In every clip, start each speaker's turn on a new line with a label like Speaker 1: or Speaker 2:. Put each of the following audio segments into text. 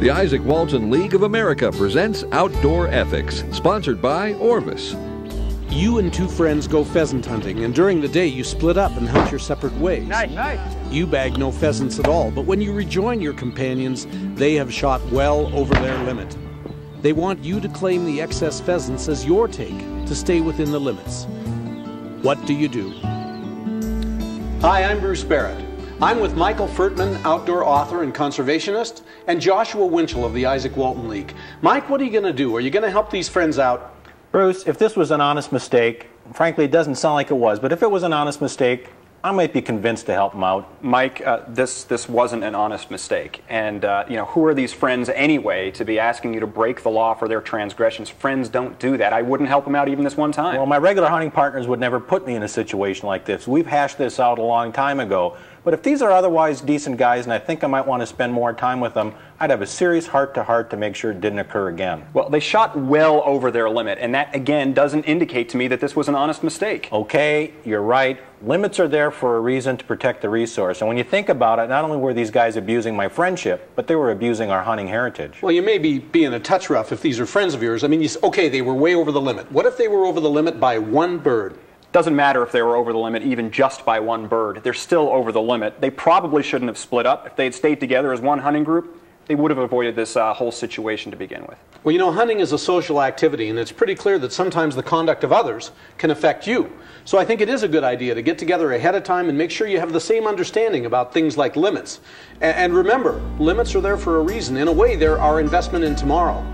Speaker 1: The Izaak Walton League of America presents Outdoor Ethics, sponsored by Orvis.
Speaker 2: You and two friends go pheasant hunting, and during the day you split up and hunt your separate ways.
Speaker 3: Nice, nice.
Speaker 2: You bag no pheasants at all, but when you rejoin your companions, they have shot well over their limit. They want you to claim the excess pheasants as your take to stay within the limits. What do you do?
Speaker 4: Hi, I'm Bruce Barrett. I'm with Michael Furtman, outdoor author and conservationist, and Joshua Winchell of the Izaak Walton League. Mike, what are you going to do? Are you going to help these friends out?
Speaker 5: Bruce, if this was an honest mistake, frankly, it doesn't sound like it was, but if it was an honest mistake, I might be convinced to help them out.
Speaker 6: Mike, uh, this this wasn't an honest mistake, and uh, you know who are these friends anyway to be asking you to break the law for their transgressions? Friends don't do that. I wouldn't help them out even this one time.
Speaker 5: Well, my regular hunting partners would never put me in a situation like this. We've hashed this out a long time ago. But if these are otherwise decent guys and I think I might want to spend more time with them, I'd have a serious heart to heart to make sure it didn't occur again.
Speaker 6: Well, they shot well over their limit, and that again doesn't indicate to me that this was an honest mistake.
Speaker 5: Okay, you're right. Limits are there for a reason to protect the resource. And when you think about it, not only were these guys abusing my friendship, but they were abusing our hunting heritage.
Speaker 4: Well, you may be being a touch rough if these are friends of yours. I mean, you, okay, they were way over the limit. What if they were over the limit by one bird?
Speaker 6: Doesn't matter if they were over the limit even just by one bird. They're still over the limit. They probably shouldn't have split up. If they had stayed together as one hunting group, they would have avoided this uh, whole situation to begin with.
Speaker 4: Well, you know, hunting is a social activity, and it's pretty clear that sometimes the conduct of others can affect you. So I think it is a good idea to get together ahead of time and make sure you have the same understanding about things like limits. And, and remember, limits are there for a reason. In a way, they're our investment in tomorrow.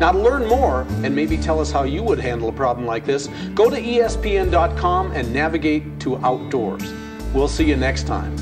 Speaker 4: Now, to learn more and maybe tell us how you would handle a problem like this, go to ESPN.com and navigate to outdoors. We'll see you next time.